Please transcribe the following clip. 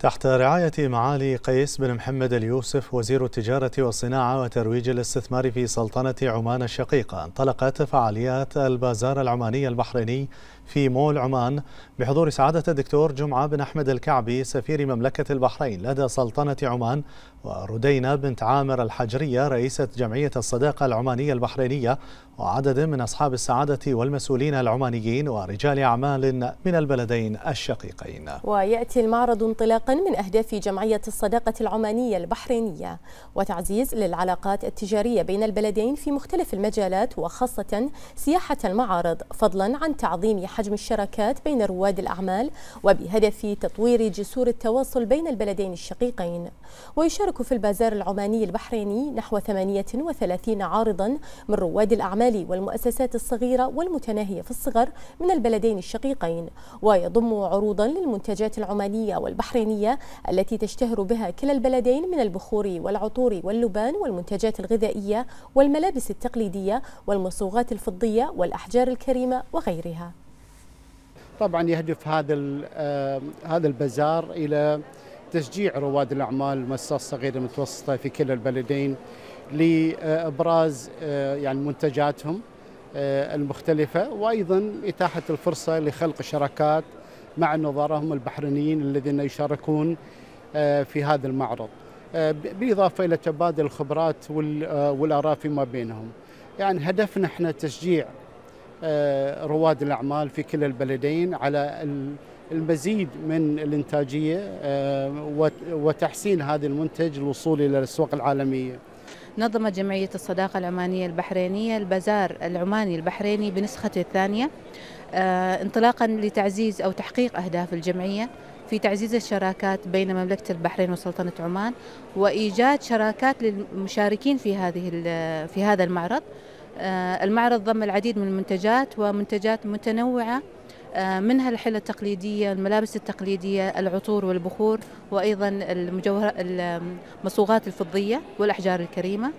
تحت رعاية معالي قيس بن محمد اليوسف وزير التجارة والصناعة وترويج الاستثمار في سلطنة عمان الشقيقة. انطلقت فعاليات البازار العماني البحريني في مول عمان بحضور سعادة الدكتور جمعة بن أحمد الكعبي سفير مملكة البحرين لدى سلطنة عمان وردينا بنت عامر الحجرية رئيسة جمعية الصداقة العمانية البحرينية وعدد من أصحاب السعادة والمسؤولين العمانيين ورجال أعمال من البلدين الشقيقين. ويأتي المعرض انطلاقا من أهداف جمعية الصداقة العمانية البحرينية وتعزيز للعلاقات التجارية بين البلدين في مختلف المجالات وخاصة سياحة المعارض فضلا عن تعظيم حجم الشراكات بين رواد الأعمال وبهدف تطوير جسور التواصل بين البلدين الشقيقين. ويشارك في البازار العماني البحريني نحو 38 عارضا من رواد الأعمال والمؤسسات الصغيرة والمتناهية في الصغر من البلدين الشقيقين. ويضم عروضا للمنتجات العمانية والبحرينية التي تشتهر بها كلا البلدين من البخور والعطور واللبان والمنتجات الغذائية والملابس التقليدية والمصوغات الفضية والأحجار الكريمة وغيرها. طبعا يهدف هذا هذا البازار إلى تشجيع رواد الأعمال المؤسسات الصغيرة المتوسطة في كلا البلدين لإبراز يعني منتجاتهم المختلفة وأيضا إتاحة الفرصة لخلق شراكات مع نظرائهم البحرينيين الذين يشاركون في هذا المعرض. بالاضافه إلى تبادل الخبرات والآراء فيما بينهم. يعني هدفنا إحنا تشجيع رواد الأعمال في كلا البلدين على المزيد من الإنتاجية وتحسين هذا المنتج للوصول إلى الأسواق العالمية. نظمت جمعية الصداقة العمانية البحرينية البازار العماني البحريني بنسخته الثانية. انطلاقا لتعزيز أو تحقيق أهداف الجمعية في تعزيز الشراكات بين مملكة البحرين وسلطنة عمان وإيجاد شراكات للمشاركين في هذه في هذا المعرض. المعرض ضم العديد من المنتجات ومنتجات متنوعة منها الحلة التقليدية الملابس التقليدية العطور والبخور وأيضا المصوغات الفضية والأحجار الكريمة.